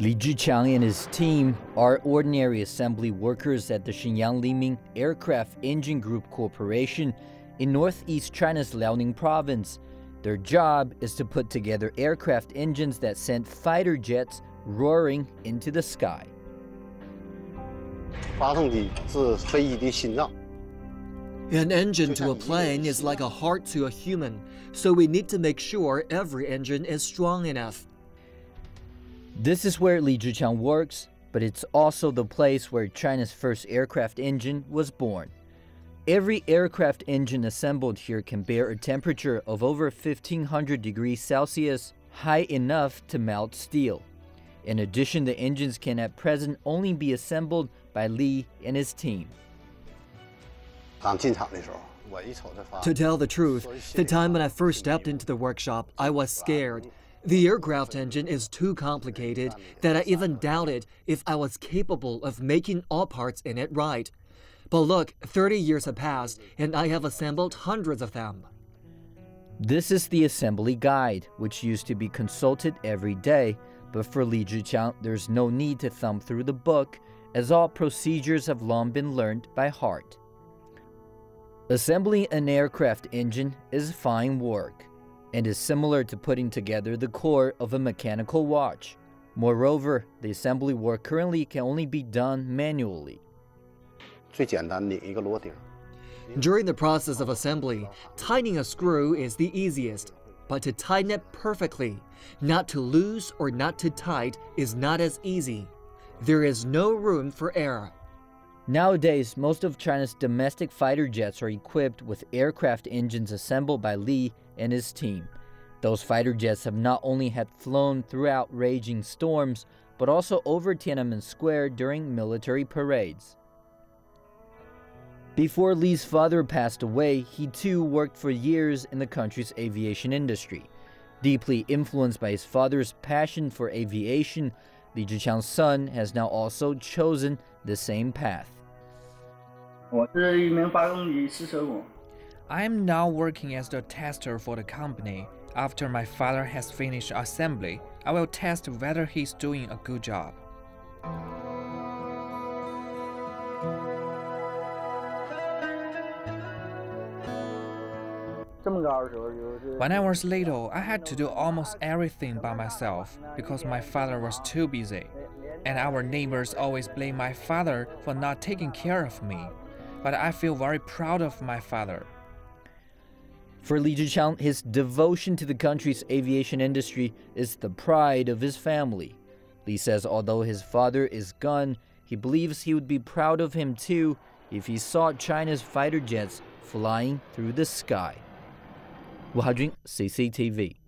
Li Zhiqiang and his team are ordinary assembly workers at the Shenyang Liming Aircraft Engine Group Corporation in northeast China's Liaoning province. Their job is to put together aircraft engines that send fighter jets roaring into the sky. An engine to a plane is like a heart to a human, so we need to make sure every engine is strong enough. This is where Li Zhiqiang works, but it's also the place where China's first aircraft engine was born. Every aircraft engine assembled here can bear a temperature of over 1500 degrees Celsius, high enough to melt steel. In addition, the engines can at present only be assembled by Li and his team. To tell the truth, the time when I first stepped into the workshop, I was scared. The aircraft engine is too complicated that I even doubted if I was capable of making all parts in it right. But look, 30 years have passed and I have assembled hundreds of them. This is the assembly guide, which used to be consulted every day, but for Li Zhiqiang, there's no need to thumb through the book, as all procedures have long been learned by heart. Assembling an aircraft engine is fine work and is similar to putting together the core of a mechanical watch. Moreover, the assembly work currently can only be done manually. During the process of assembly, tightening a screw is the easiest, but to tighten it perfectly, not to loose or not to tight, is not as easy. There is no room for error. Nowadays, most of China's domestic fighter jets are equipped with aircraft engines assembled by Li and his team. Those fighter jets have not only had flown throughout raging storms, but also over Tiananmen Square during military parades. Before Li's father passed away, he too worked for years in the country's aviation industry. Deeply influenced by his father's passion for aviation, Li Zhiqiang's son has now also chosen the same path. I am now working as the tester for the company. After my father has finished assembly, I will test whether he's doing a good job. When I was little, I had to do almost everything by myself because my father was too busy. And our neighbors always blame my father for not taking care of me but I feel very proud of my father. For Li Zhiqiang, his devotion to the country's aviation industry is the pride of his family. Li says although his father is gone, he believes he would be proud of him too if he saw China's fighter jets flying through the sky. Wu Haojun, CCTV.